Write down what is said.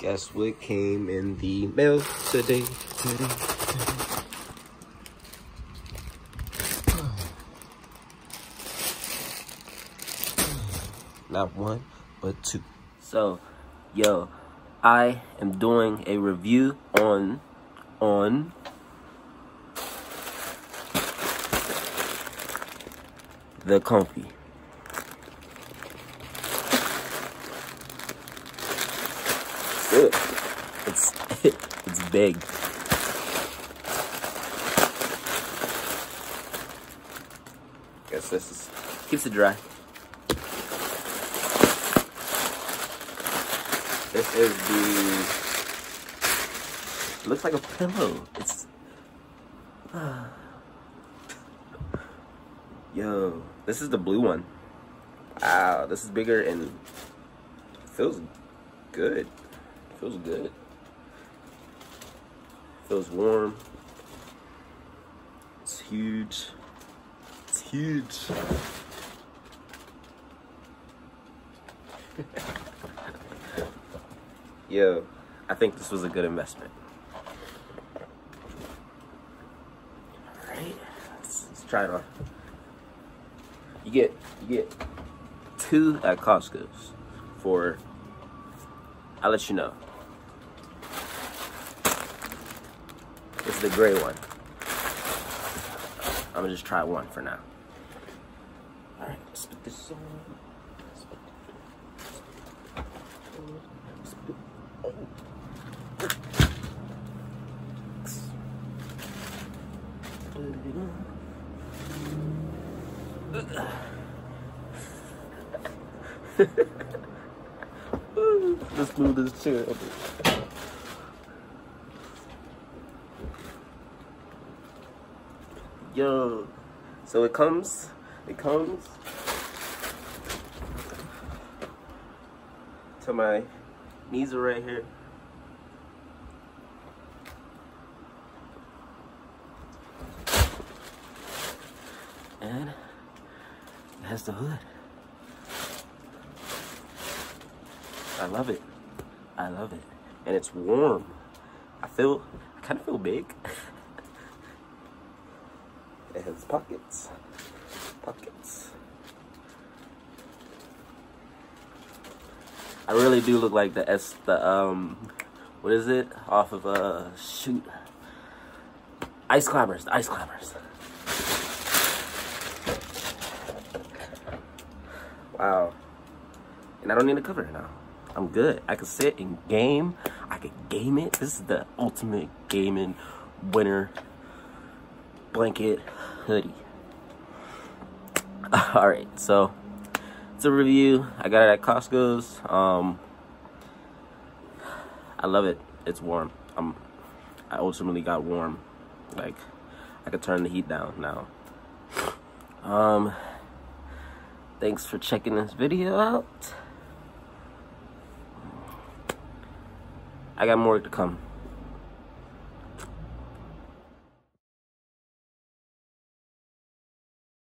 Guess what came in the mail today? today, today. Not one, but two. So, yo, I am doing a review on on the Comfy. Good. It's it's big. Guess this is keeps it dry. This is the looks like a pillow. It's uh, yo, this is the blue one. Wow, this is bigger and feels good. Feels good. Feels warm. It's huge. It's huge. Yo, I think this was a good investment. Alright, let's, let's try it on. You get you get two at Costco's for I'll let you know. It's the gray one. I'm gonna just try one for now. Alright, let's put this on. Let's move this chair. Yo, so it comes, it comes to my knees are right here. And that's the hood. I love it. I love it. And it's warm. I feel, I kind of feel big. it has pockets. Pockets. I really do look like the S, the, um, what is it? Off of, uh, shoot. Ice climbers, ice climbers. Wow. And I don't need a cover now. I'm good. I can sit and game. I can game it. This is the ultimate gaming winner blanket hoodie. All right, so it's a review. I got it at Costco's. Um, I love it. It's warm. I'm. I ultimately got warm. Like I could turn the heat down now. Um. Thanks for checking this video out. I got more to come.